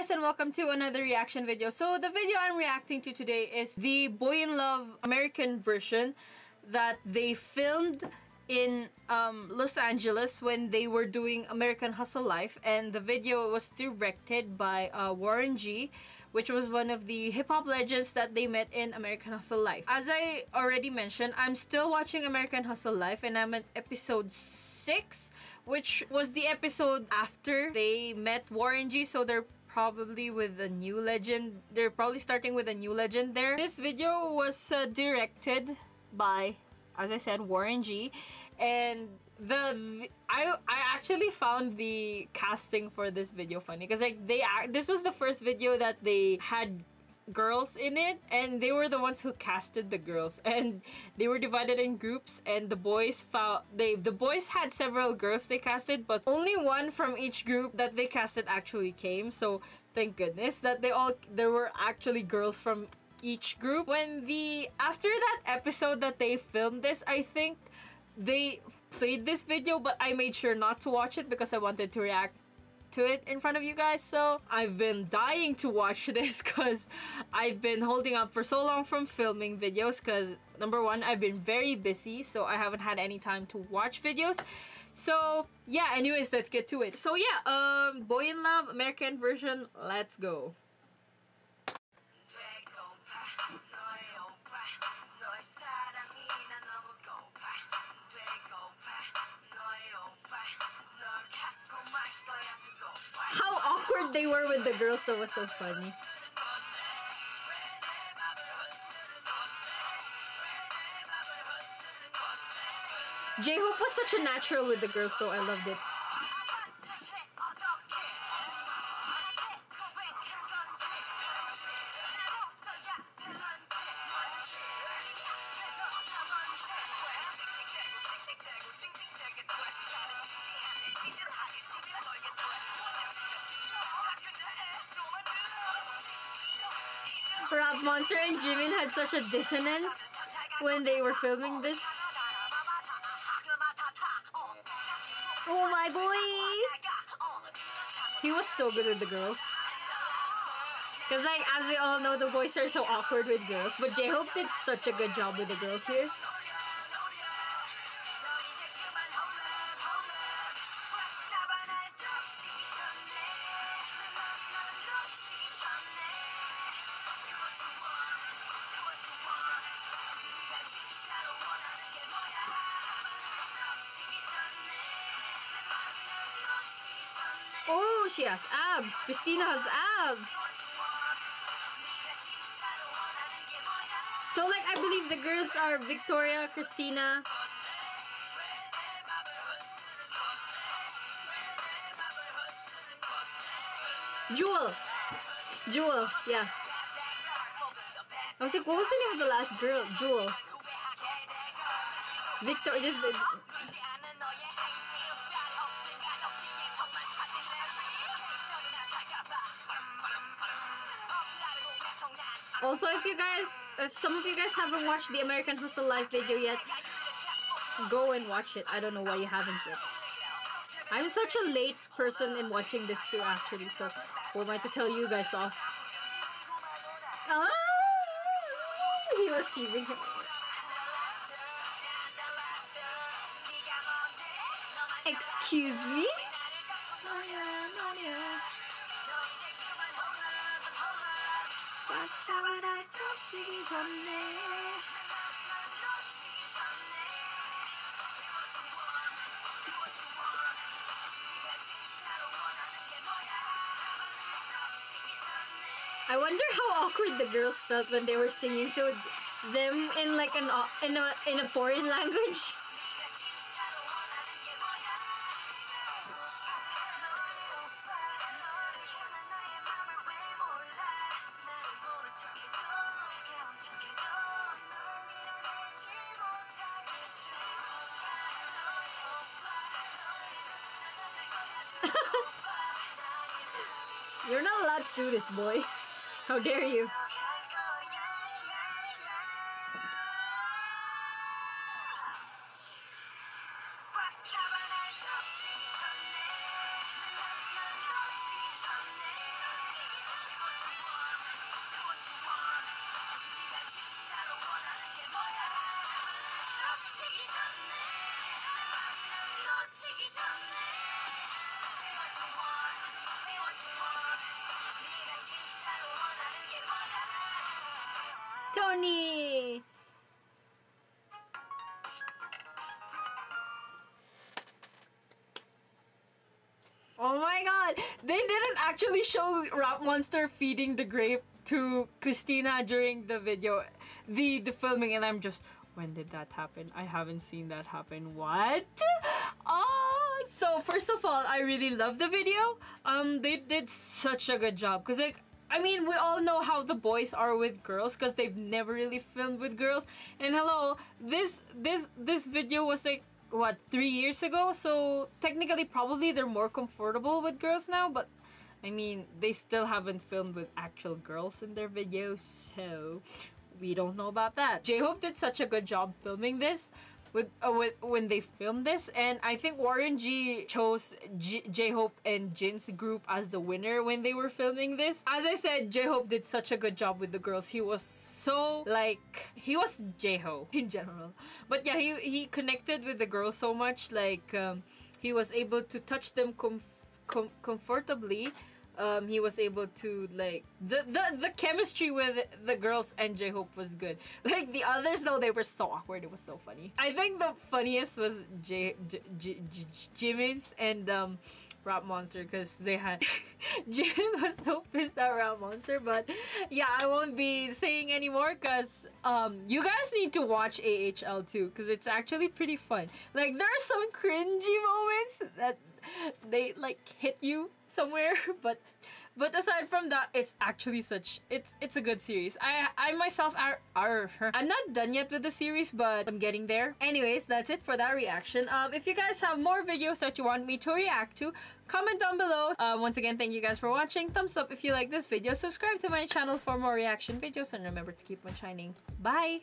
guys and welcome to another reaction video. So the video I'm reacting to today is the Boy in Love American version that they filmed in um, Los Angeles when they were doing American Hustle Life and the video was directed by uh, Warren G which was one of the hip-hop legends that they met in American Hustle Life. As I already mentioned, I'm still watching American Hustle Life and I'm at episode 6 which was the episode after they met Warren G so they're probably with a new legend. They're probably starting with a new legend there. This video was uh, directed by as I said, Warren G. And the, I I actually found the casting for this video funny because like they this was the first video that they had girls in it and they were the ones who casted the girls and they were divided in groups and the boys found they the boys had several girls they casted but only one from each group that they casted actually came so thank goodness that they all there were actually girls from each group. When the after that episode that they filmed this, I think they played this video but I made sure not to watch it because I wanted to react to it in front of you guys. So I've been dying to watch this because I've been holding up for so long from filming videos because number one I've been very busy so I haven't had any time to watch videos. So yeah anyways let's get to it. So yeah um boy in love American version let's go they were with the girls that was so funny. J-Hope was such a natural with the girls though, I loved it. Monster and Jimin had such a dissonance when they were filming this. Oh my boy! He was so good with the girls. Because like, as we all know, the boys are so awkward with girls. But J-Hope did such a good job with the girls here. Oh, she has abs. Christina has abs. So like I believe the girls are Victoria, Christina. Jewel. Jewel, yeah. I was like, what was the name of the last girl? Jewel. Victor, this Also, if you guys, if some of you guys haven't watched the American Hustle Life video yet, go and watch it. I don't know why you haven't yet. I'm such a late person in watching this too, actually, so who am I to tell you guys off? Ah! He was teasing him. Excuse me? I wonder how awkward the girls felt when they were singing to them in like an in a in a foreign language. You're not allowed to do this, boy. How dare you? Tony! Oh my god! They didn't actually show Rap Monster feeding the grape to Christina during the video, the the filming, and I'm just, when did that happen? I haven't seen that happen. What? Oh, so first of all, I really love the video. Um, they did such a good job because like. I mean, we all know how the boys are with girls because they've never really filmed with girls. And hello, this this this video was like what three years ago? So technically probably they're more comfortable with girls now but i mean they still haven't filmed with actual girls in their videos so we don't know about that. J-hope did such a good job filming this with, uh, with when they filmed this and i think warren g chose J- j-hope and jin's group as the winner when they were filming this. As i said j-hope did such a good job with the girls. He was so like he was j-hope in general. But yeah he he connected with the girls so much like um, he was able to touch them com- com- comfortably um, he was able to like the, the the chemistry with the girls and J Hope was good. Like the others though, they were so awkward. It was so funny. I think the funniest was J, J, J, J Jimin's and um, Rap Monster because they had Jimin was so pissed at Rap Monster. But yeah, I won't be saying anymore because um, you guys need to watch AHL too because it's actually pretty fun. Like there are some cringy moments that they like hit you somewhere but but aside from that it's actually such it's it's a good series. I i myself are, are i'm not done yet with the series but i'm getting there. Anyways that's it for that reaction. Um if you guys have more videos that you want me to react to comment down below. Uh, once again thank you guys for watching. Thumbs up if you like this video. Subscribe to my channel for more reaction videos and remember to keep on shining. Bye